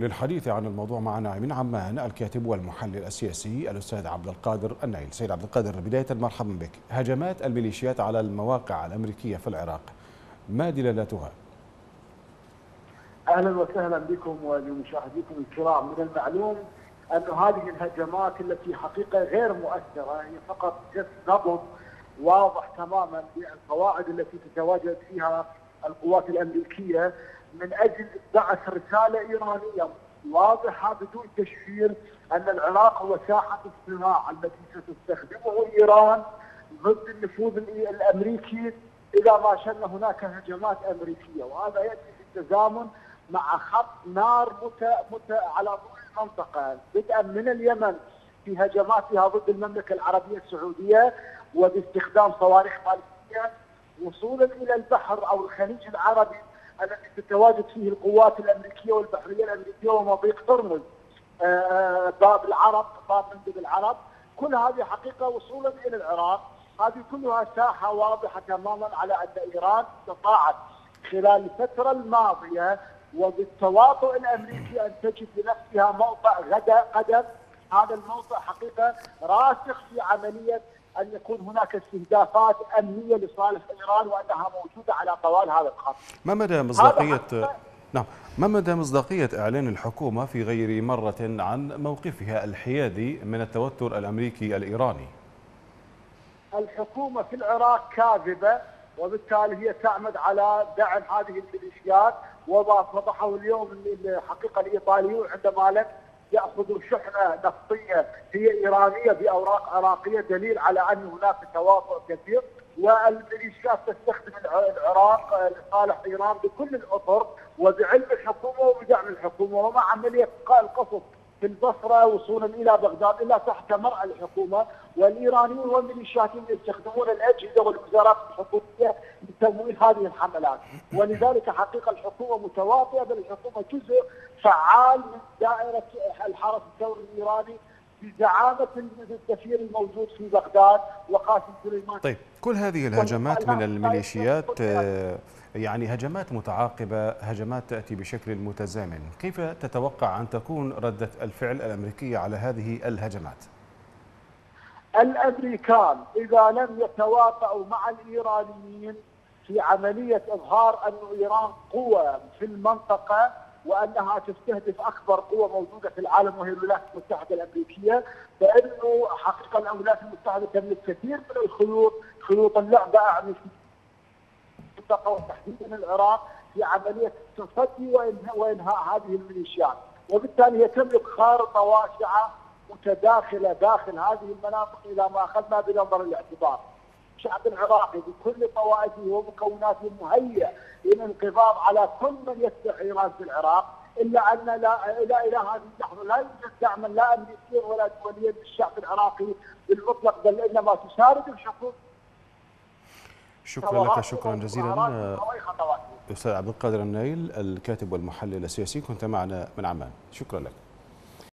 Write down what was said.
للحديث عن الموضوع معنا من عمان الكاتب والمحلل السياسي الأستاذ عبد القادر النايل سيد عبد القادر بداية مرحبا بك. هجمات الميليشيات على المواقع الأمريكية في العراق ما دلالاتها؟ أهلا وسهلا بكم ولمشاهديكم الكرام. من المعلوم أن هذه الهجمات التي حقيقة غير مؤثرة هي فقط جس نبض واضح تماما بالقواعد التي تتواجد فيها القوات الأمريكية. من أجل بعث رسالة إيرانية واضحة بدون تشفير أن العراق هو ساحة الصراع التي ستستخدمه إيران ضد النفوذ الأمريكي إذا ما شن هناك هجمات أمريكية. وهذا يأتي في التزامن مع خط نار مت... مت... على طول المنطقة. بدءا من اليمن في هجماتها ضد المملكة العربية السعودية وباستخدام صواريخ باليستيه وصولا إلى البحر أو الخليج العربي الذي تتواجد فيه القوات الأمريكية والبحرية الأمريكية ومضيق ترمز آه، آه، باب العرب باب مندب العرب. كل هذه حقيقة وصولا إلى العراق. هذه كلها ساحة واضحة تماما على أن إيران استطاعت خلال الفترة الماضية وبالتواطؤ الأمريكي أن تجد لنفسها موقع غدا قدم. هذا الموقع حقيقة راسخ في عملية أن يكون هناك استهدافات أمنية لصالح إيران وأنها موجودة على طوال هذا الخط. ما مدى مصداقيه نعم ما مدى مصداقية إعلان الحكومة في غير مرة عن موقفها الحيادي من التوتر الأمريكي الإيراني؟ الحكومة في العراق كاذبة وبالتالي هي تعمد على دعم هذه الميليشيات وما فضحه اليوم الحقيقة الايطاليون عندما لم ياخذوا شحنة نفطية هي إيرانية بأوراق عراقية دليل على أن هناك تواطؤ كثير. والميليشيات تستخدم العراق لصالح إيران بكل الأطر وبعلم الحكومة وبدعم الحكومة ومع عمليه وصولا إلى بغداد إلا تحت مرأى الحكومة والإيرانيون والميليشياتيين يستخدمون الأجهزة والوزارات الحكومية لتمويل هذه الحملات. ولذلك حقيقة الحكومة متواطئة بل الحكومة جزء فعال من دائرة الحرس الثوري الإيراني بزعامه السفير الموجود في بغداد وقاسم سليمان. طيب كل هذه الهجمات من الميليشيات يعني هجمات متعاقبة هجمات تأتي بشكل متزامن كيف تتوقع أن تكون ردة الفعل الأمريكية على هذه الهجمات؟ الأمريكان إذا لم يتواطؤوا مع الإيرانيين في عملية إظهار أن إيران قوة في المنطقة وأنها تستهدف أكبر قوة موجودة في العالم وهي الولايات المتحدة الأمريكية فإنه حقيقة الولايات المتحدة تملك كثير من الخيوط خيوط اللعبة أعني المنطقة وتحديدا العراق في عملية تصدي وإنهاء هذه الميليشيات، وبالتالي هي تملك خارطة واسعة متداخلة داخل هذه المناطق إلى ما أخذنا بنظر الاعتبار. الشعب العراقي بكل طوائفه ومكوناته مهيئ للانقضاض على كل من يتبع ايران في العراق إلا أن لا إلى إلى هذه اللحظة لا يوجد دعما لا امريكيا ولا دوليا للشعب العراقي بالمطلق بل إنما تساند الحكومة شكرا لك شكرا جزيلا. أستاذ عبد القادر النايل الكاتب والمحلل السياسي كنت معنا من عمان. شكرا لك.